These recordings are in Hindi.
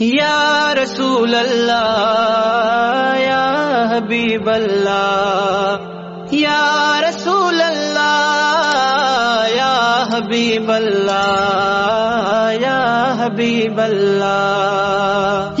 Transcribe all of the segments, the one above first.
या रसूल अल्लाह या हबीब अल्लाह या रसूल अल्लाह या हबीब अल्लाह या हबीब अल्लाह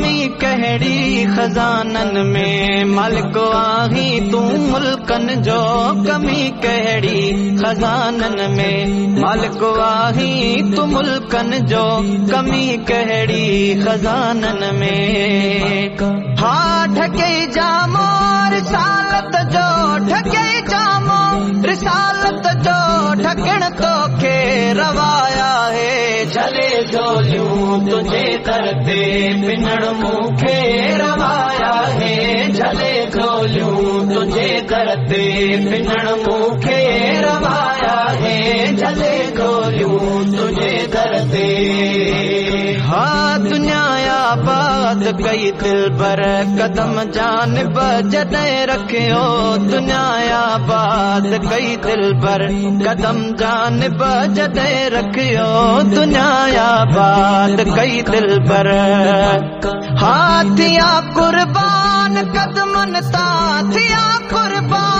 कमी कहड़ी खज़ानन में। मालिक आही तूं मुल्कन जो कमी कहड़ी खज़ानन में। मालिक आही तूं मुल्कन जो कमी कहड़ी खज़ानन में। हा ढके जामो रिसालत जो जामो रिसालत जो ढकण तोखे रवाया है। जले जोलियूं तुझे करते पिनण मूंखे रवाया है। जले जोलियूं तुझे करते पिनण मूंखे रवाया है। जले गोलियूं तुझे करते हा दुनिया आबाद कई दिल पर, कदम जान जॾहिं रखियो। दुनिया आबाद कई दिल पर, कदम जान जॾहिं रखियो। दुनिया आबाद कई दिल पर। हाथिया कुर्बान कदमन ता थिया कुर्बान।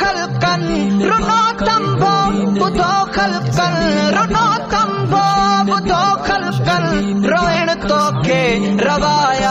खलकन। रुनो थंभो ॿुधो खलकन। रुनो थंभो ॿुधो रोइण तोखे रवाया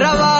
trabajo.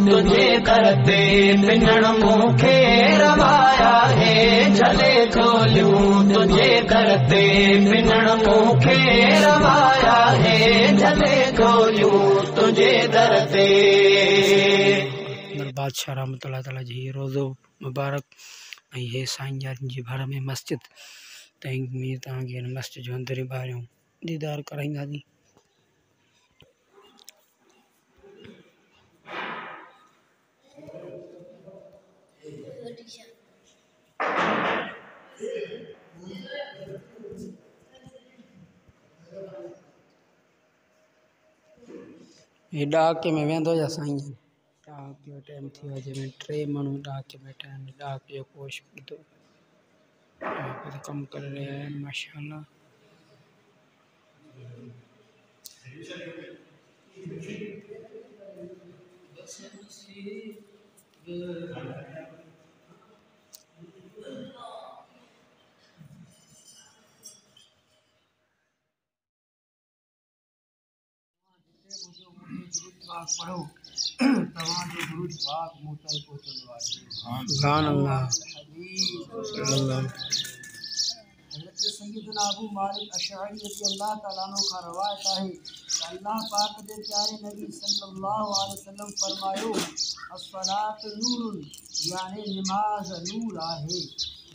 मूंखे है ते पिनण मूंखे है तुंहिंजे दर ते बादशाह रहमत ताला जी, रोज़ो मुबारक। ऐं हे साईं जन जी भर में मस्जिद। तंहिं में तव्हांखे हिन मस्जिद जो अंदरि ॿाहिरियों दीदार कराईंदासीं हे डाक में वेंदो या साईं ॾाके जो टाइम थी वियो जंहिंमें टे माण्हू ॾाके में टाइम डाक जो कोश ॿुधो कमु करे रहिया आहिनि माशा पढ़ो। तव्हांजो गुरू पाक मूं ताईं पहुचंदो आहे सुभान अल्लाह। सल्लल्लाहु हज़रत सैयदना अबू मालिक अशअरी रज़ी अल्लाह ताला खां रवायत आहे त अल्लाह पाक जे प्यारे नबी सल्लल्लाहु अलैहि वसल्लम फरमायो अस्सलात नूरुन यानी नमाज़ नूर आहे।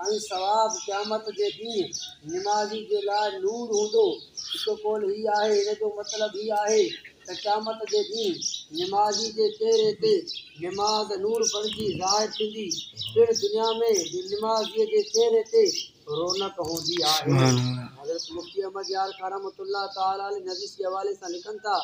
ऐं सवाब क़यामत जे ॾींहुं निमाज़ी जे लाइ नूर हूंदो। हिकु कौल हीअ आहे हिन जो मतिलबु हीअ आहे त क़यामत जे ॾींहुं निमाज़ी जे चेहरे ते निमाज़ नूर बणिजी ज़ाहिर थींदी। पिणु दुनिया में निमाज़ीअ जे चहिरे ते रौनक हूंदी आहे। हज़रत मुफ्ती अहमद यार ताला नबीस के हवाले सां लिखनि था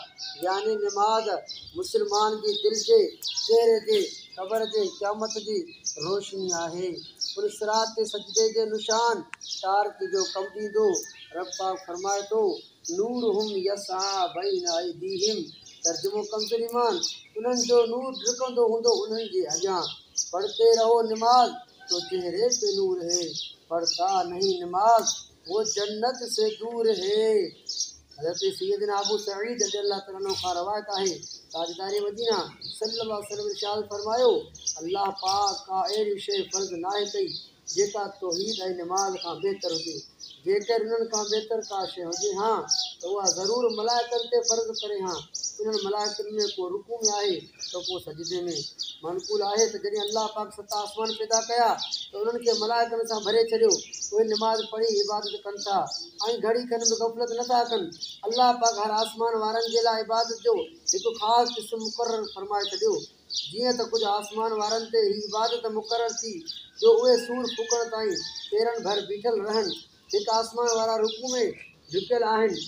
यानी निमाज़ मुस्लमान जी दिलि जे चहिरे ते क़बर जे क़यामत जी रोशनी आहे। उन सिरात ते सजदे जे निशान तारक जो कमु ॾींदो रब पाक फरमाए थो नूर हुम यसा बैन अयदीहिम। तर्जुमो कमज़ोर ईमान उन्हनि जो नूर ॾिकंदो हूंदो उन्हनि जे अॻियाँ पढ़ते रहो निमाज़ तो चेहरे पे नूर है, पढ़ता नहीं नमाज़, वो जन्नत से दूर है। हज़रत सैयदना अबू सईद खां रवायत आहे ताजदार मदीना अलैहि वसल्लम इरशाद फरमायो, अल्लाह पाक का अहिड़ी शइ फ़र्ज़ नाहे कई जेका तौहीद ऐं निमाज़ खां बहितर हुजे। जेकर उन्हनि खां बहितर का शइ हुजे हा। त उहा ज़रूरु मलाइकनि ते फ़र्ज़ु करे हा उन्हनि मलाइकनि में को रुकू में आए तो को सजदे में मनकूल आहे त जॾहिं अलाह पाक सत आसमान पैदा कया त उन्हनि खे मलाइकनि सां भरे छॾियो उहे नमाज़ पढ़ी, इबादत कनि था घड़ी खनि में गफ़लत नथा कन। अल्लाह पाक हर आसमान वारनि जे लाइ इबादत जो हिकु ख़ासि क़िस्म मुक़ररु फरमाए छॾियो। जीअं त कुझु आसमान वारनि ते ही इबादत मुक़ररु थी, जो उहे सूर फूकण ताईं पेरनि भर बीठल रहनि। हिकु आसमान वारा रुकू में झुकियल आहिनि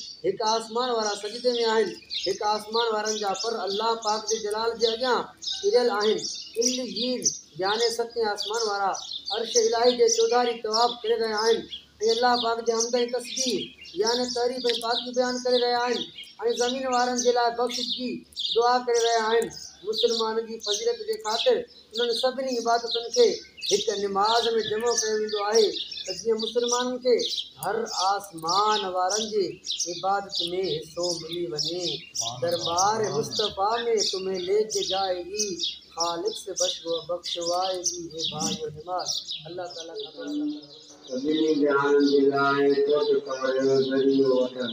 आसमान वारा सजदे में आहिनि हिकु आसमान वारनि जा पर अलाह पाक जे जलाल जे अॻियाँ किरियल आहिनि। इल जीर याने सते आसमान वारा अर्श इलाही जे चौधारी तवाब करे रहिया आहिनि। ऐं अलाह पाक जे हमद ऐं तस्दीर याने तारीफ़ ऐं पाकी बयानु करे रहिया आहिनि। ज़मीन वारनि जे लाइ बख़्शिश जी दुआ करे रहिया आहिनि। मुस्लमान जी फज़ीलत जे ख़ातिर उन्हनि सभिनी इबादतुनि खे हिकु निमाज़ में जमो कयो वेंदो आहे। त जीअं मुस्लमाननि खे हर आसमान वारनि जे इबादत में हिसो मिली वञे। दरबार मुस्तफ़ा में तुम्हें लेके जाएगी। खालिक से बख्शो बख्शवाएगी हे भाइयों नमाज़। अल्लाह ताला का सभिनी दिलाए तो करो जरियो वतन